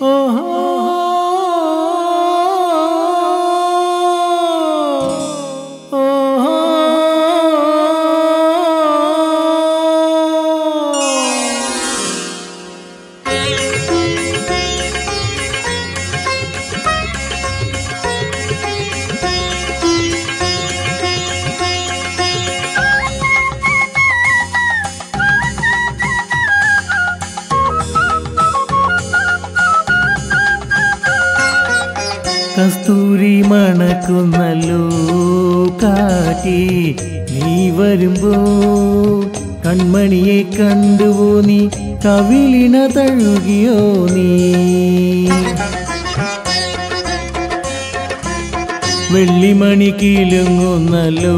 Oh. കസ്തൂരി മണക്കുന്നല്ലോ കാറ്റി നീ വരുമ്പോ കൺമണിയെ കണ്ടുവോ നീ? കവിളിന തഴുകിയോ നീ? വെള്ളിമണി കീലുങ്ങുന്നല്ലോ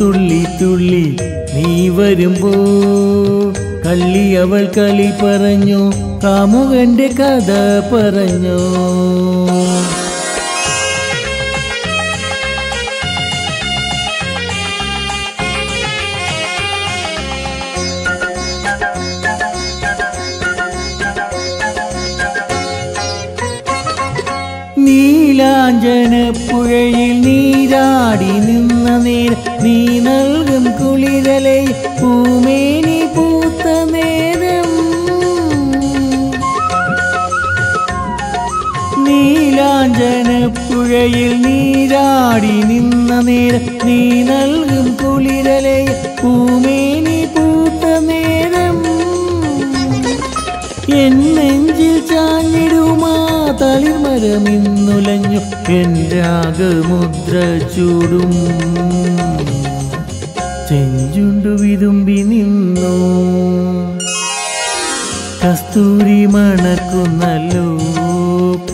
തുള്ളി തുള്ളി നീ വരുമ്പോ കള്ളി അവൾ കളി പറഞ്ഞു കാമുകന്റെ കഥ പറഞ്ഞു. നീലാഞ്ജന പുഴയിൽ നീരാടി നിന്ന നേരം നീ നൽകും കുളിരലെ പൂമേനി പൂത്ത നേരം. നീലാഞ്ജന പുഴയിൽ നീരാടി നിന്ന നേരം നീ നൽകും കുളിരലെ പൂമേനി പൂത്ത നേരം. എന്നെഞ്ചിൽ നെഞ്ചിൽ ചാഞ്ഞിടുമാ തളിർമരമിന്നുലഞ്ഞു എൻ രാഗമുദ്ര ചൂടും. ചെഞ്ചുണ്ടു വിതുമ്പി നിന്നു. കസ്തൂരി മണക്കുന്നല്ലോ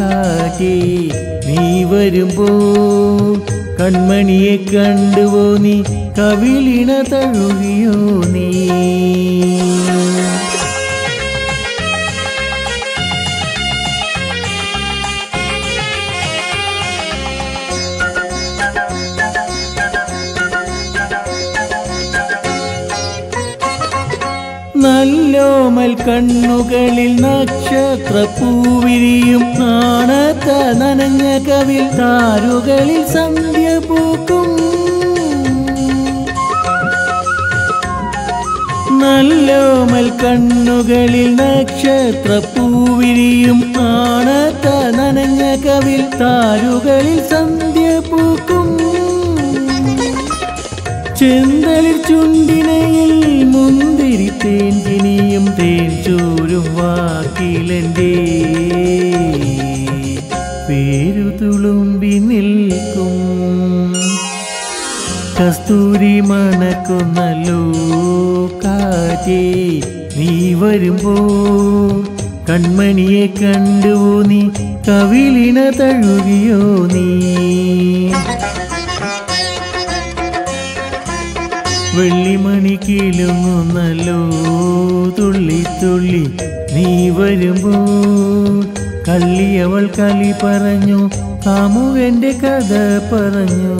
കാറ്റേ നീ വരുമ്പോ കൺമണിയെ കണ്ടുവോ നീ? കവിളിണ തഴുകിയോ നീ? നല്ലോമൽ കണ്ണുകളിൽ നക്ഷത്ര പൂവിരിയും നാണത്ത നനഞ്ഞ കവിൽ താരുകളിൽ സന്ധ്യ പൂക്കും. നല്ലോമൽ കണ്ണുകളിൽ നക്ഷത്ര പൂവിരിയും നാണത്ത നനഞ്ഞ കവിൽ താരുകളിൽ സന്ധ്യ പൂക്കും. ചുണ്ടിനയിൽ മുന്തിരി തേൻകിനിയും തേൻ ചോരും വാക്കിലെന്റെ പേരു തുളുമ്പി നിൽക്കും. കസ്തൂരി മണക്കുന്നല്ലോ കാറ്റേ നീ വരുമ്പോ കൺമണിയെ കണ്ടുവോ നീ? കവിളിന തഴുകിയോ നീ? വെള്ളിമണി കീലുങ്ങുന്നല്ലോ തുള്ളി തുള്ളി നീ വരുമ്പോ. കള്ളി അവൾ കളി പറഞ്ഞു കാമുകന്റെ കഥ പറഞ്ഞു.